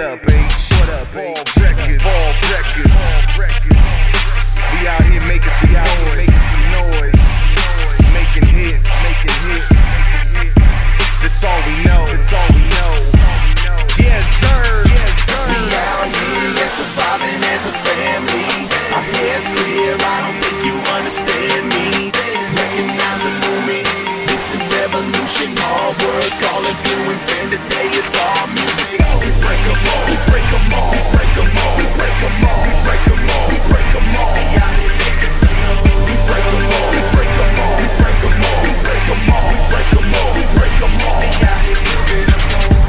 What up, H? What up, Ball Records? Ball Records. We out here making some noise, making some noise, making hits, making hits. That's all we know. That's all we know. Yes, sir. We out here, surviving as a family. Our heads clear, I don't think you understand me. Recognize the movement, this is evolution. Hard work, all influence, and today it's all music. Break 'em all, we break 'em all, we break all, we break all, we break all, we break 'em all. We break all, we break all, we break all, we break all, we break all, we break all.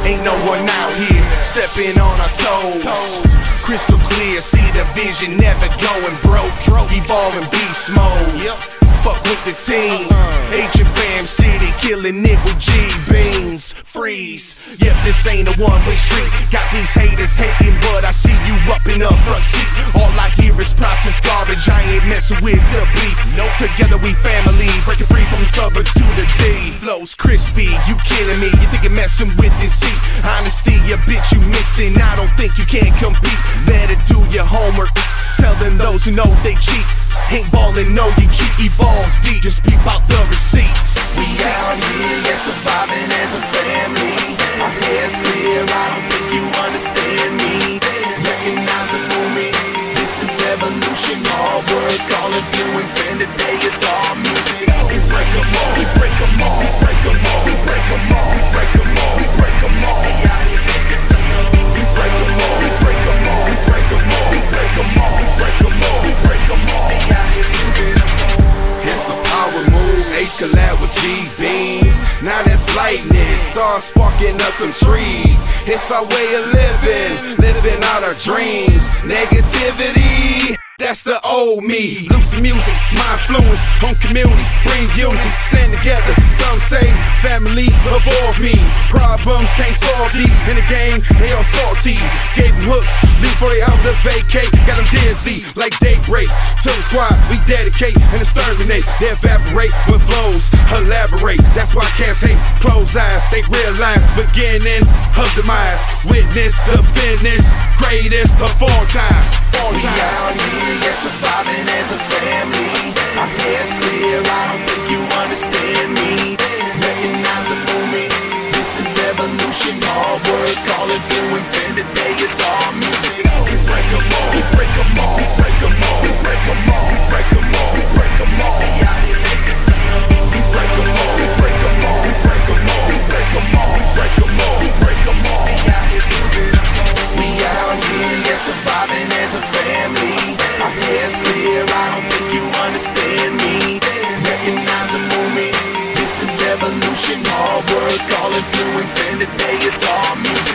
Ain't no one out here stepping on our toes. Crystal clear, see the vision, never going broke. Evolving beast mode. Fuck with the team. Agent Fam City, killing it with G Beans. Freeze. Yep, this ain't a one way street. Got these haters hating, but I see you up in the front seat. All I hear is process garbage. I ain't messing with the beat. No, together we family. Breaking free from suburbs to the D. Flows crispy, you kidding me? You think you're messing with this seat? Honesty, a bitch you missing. I don't think you can compete. Better do your homework. Telling those who know they cheat. Ain't ballin', no, you cheat. Evolves deep. Just peep out the receipts. We out here, yeah, surviving as a family. Our heads clear, I don't think you understand me. Recognize the movement, this is evolution. All work, all influence, and today it's all music. We break 'em all, we break 'em all, We break 'em all, lightning, start sparking up them trees. It's our way of living, living out our dreams. Negativity. That's the old me. Lucid music, my influence on communities. Bring unity, stand together. Some say family evolve me. Problems can't solve deep in the game. They all salty. Gave them hooks, leave for the house to vacate. Got them dizzy like daybreak. To the squad, we dedicate and exterminate. They evaporate when flows elaborate. That's why cats hate close eyes. They realize beginning of demise. Witness the finish, greatest of all time. All We out here, yeah, surviving as a family. Our heads clear, I don't think you understand me. Recognize the movement, this is evolution. Hard work, all influence, and today it's this. Hard work, all influence, and today it's all music.